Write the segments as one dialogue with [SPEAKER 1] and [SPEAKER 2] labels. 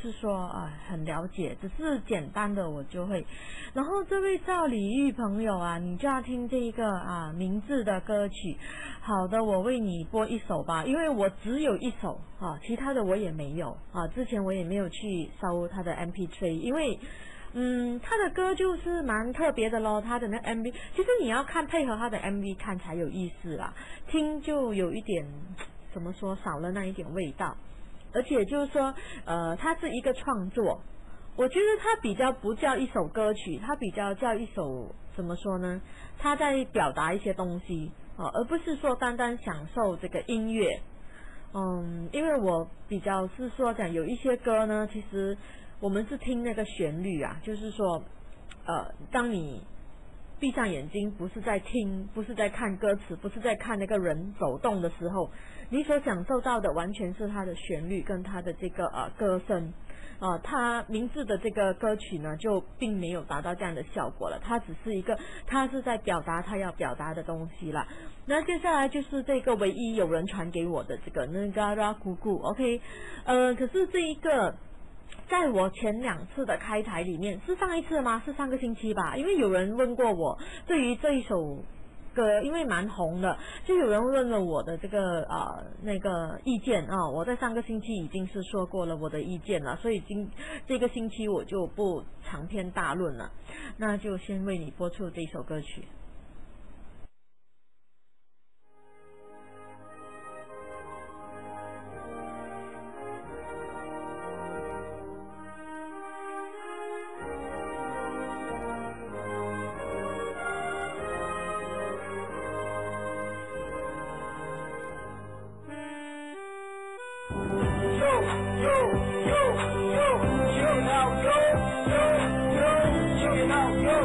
[SPEAKER 1] 是说啊，很了解，只是简单的我就会。然后这位赵李玉朋友啊，你就要听这一个啊名字的歌曲。好的，我为你播一首吧，因为我只有一首啊，其他的我也没有啊。之前我也没有去搜他的 MP3，因为嗯，他的歌就是蛮特别的咯，他的那 MV，其实你要看配合他的 MV 看才有意思啦，听就有一点怎么说少了那一点味道。而且就是说，呃，它是一个创作，我觉得它比较不叫一首歌曲，它比较叫一首怎么说呢？它在表达一些东西啊，而不是说单单享受这个音乐。嗯，因为我比较是说讲有一些歌呢，其实我们是听那个旋律啊，就是说，呃，当你。闭上眼睛，不是在听，不是在看歌词，不是在看那个人走动的时候，你所享受到的完全是它的旋律跟它的这个呃歌声，啊，它名字的这个歌曲呢，就并没有达到这样的效果了，它只是一个，它是在表达它要表达的东西了。那接下来就是这个唯一有人传给我的这个那个拉姑姑，OK，呃，可是这一个。在我前两次的开台里面，是上一次吗？是上个星期吧？因为有人问过我，对于这一首歌，因为蛮红的，就有人问了我的这个啊那个意见啊。我在上个星期已经是说过了我的意见了，所以今这个星期我就不长篇大论了，那就先为你播出这首歌曲。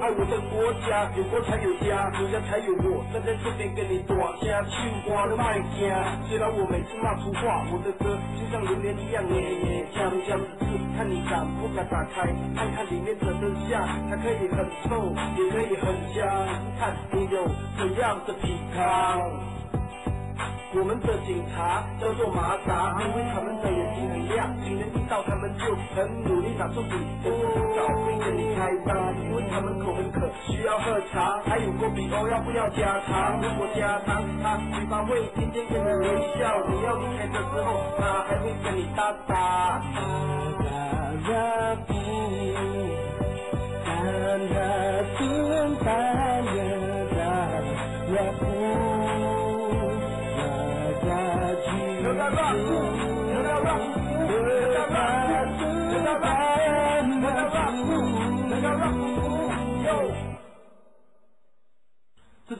[SPEAKER 2] 虽然我每次骂出话，我的歌就像榴莲一样黏黏香香，只是看你敢不敢打开，看看里面怎么下，它可以很臭，也可以很香，看你有怎样的皮康。我们的警察叫做马达，因为他们的眼睛很亮，警人一到他们就很努力打出笔，跟着寻找并跟你开张，因为他们口很渴，需要喝茶，还有过比哦，要不要加糖？如果加糖，他嘴巴会渐渐变得微笑，你要离开的时候，他还会跟你搭搭。这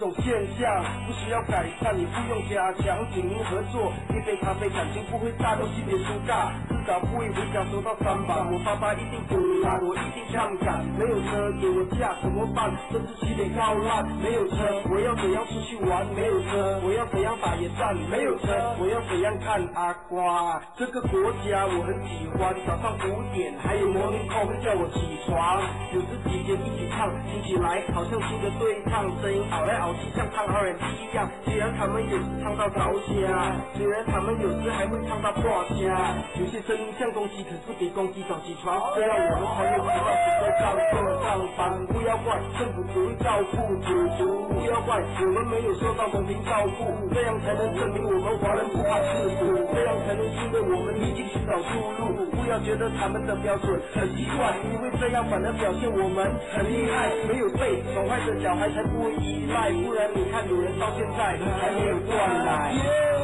[SPEAKER 2] 种现象不需要改善，你不用加强，警民合作，一杯咖啡感情不会炸，东西别输大。至少不会回家收到三把，我爸爸一定堵拦，我一定上赶。没有车给我驾怎么办？甚至起点要烂。没有车，我要怎样出去玩？没有车，我要怎样打野战？没有车，我要怎样看阿瓜？这个国家我很喜欢，早上五点还有 morning call 叫我起床。有时几天一起唱，听起来好像新的对唱，声音熬来熬去像唱 R&B 一样。虽然他们有时唱到着瞎，虽然他们有时还会唱到破家，有些。声音像公鸡，可是比公鸡早起床。虽然我们还有知道是在上课上班，不要怪政府不会照顾主族，不要怪我们没有受到公平照顾，这样才能证明我们华人不怕吃苦，这样才能因为我们已经寻找出路。不要觉得他们的标准很奇怪，因为这样反而表现我们很厉害。没有被宠坏的小孩才不会依赖，不然你看有人到现在还没有断奶。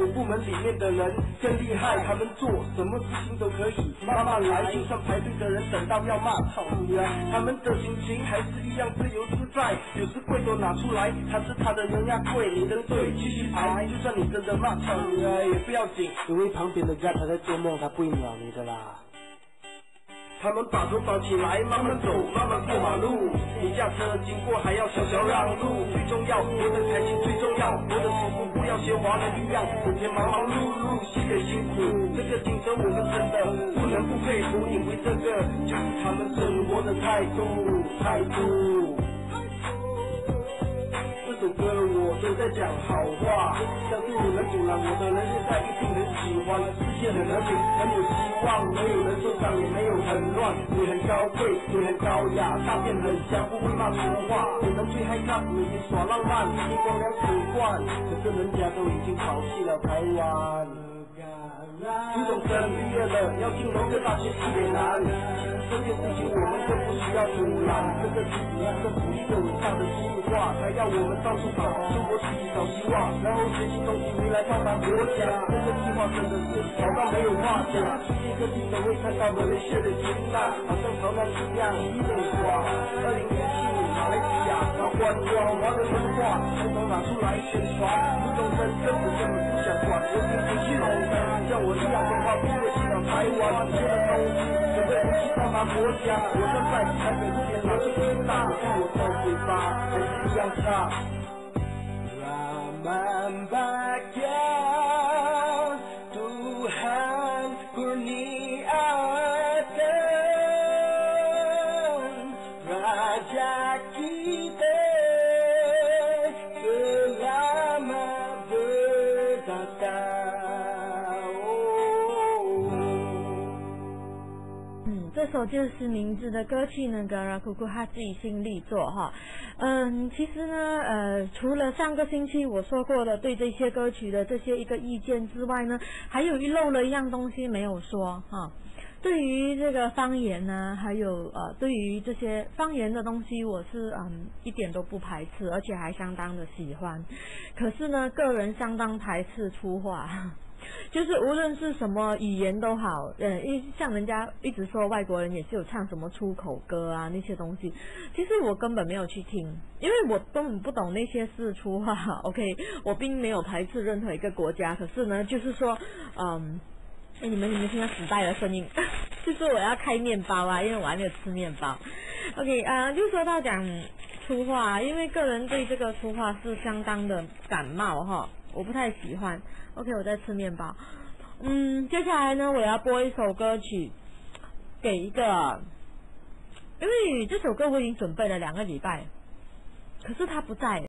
[SPEAKER 2] 政府部门里面的人更厉害，他们做什么事情都可以慢慢来，就算排队的人等到要骂操你啊，他们的心情还是一样自由自在。有时贵都拿出来，他是他的人呀贵，你跟队继续排，就算你真的骂操你啊也不要紧，因为旁边的家他在做梦，他不会鸟你的啦。他们把头绑起来，慢慢走，慢慢过马路。你驾车经过还要小小让路。最重要，活得开心最重要，活得舒服，不要学华人一样，整天忙忙碌碌，心也辛苦。这个精神我们真的不能不佩服，因为这个就是他们生活的态度，态度。在讲好话，相信你们阻拦我的人现在一定很喜欢。世界很和平，很有希望，没有人受伤，也没有很乱。你很高贵，你很高雅，大便很香，不会骂粗话。你们最害怕你耍浪漫，你光良习惯，可是人家都已经抛弃了台湾。初中生毕业了，要进某个大学特别难。这件事情我们都不需要阻拦，这个是政府一个伟大的计划，还要我们到处跑，出国去找希望，然后学习东西回来报答国家。这个计划真的是好到没有话讲，世界各地都会看到马来西亚的金娜，好像潮南一样一路耍。二零一七马来西亚把关光华人文化统统拿出来宣传，初中生根本根本不想管，我听不去了，像我这样的。话不会去到台湾，学的。东西准备回去到达国家。我站在台北路边拿出金大，可是我的。嘴巴还是一样差。
[SPEAKER 1] 就是名字的歌曲呢，格拉库库他自己新力作哈。嗯，其实呢，呃，除了上个星期我说过的对这些歌曲的这些一个意见之外呢，还有一漏了一样东西没有说哈。对于这个方言呢，还有呃，对于这些方言的东西，我是嗯一点都不排斥，而且还相当的喜欢。可是呢，个人相当排斥粗话。就是无论是什么语言都好，嗯，一像人家一直说外国人也是有唱什么出口歌啊那些东西，其实我根本没有去听，因为我根本不懂那些是粗话。OK，我并没有排斥任何一个国家，可是呢，就是说，嗯，哎，你们你们听到时代的声音，就是我要开面包啊，因为我还没有吃面包。OK，啊、就说到讲粗话，因为个人对这个粗话是相当的感冒哈，我不太喜欢。OK，我在吃面包。嗯，接下来呢，我要播一首歌曲给一个，因为这首歌我已经准备了两个礼拜，可是他不在，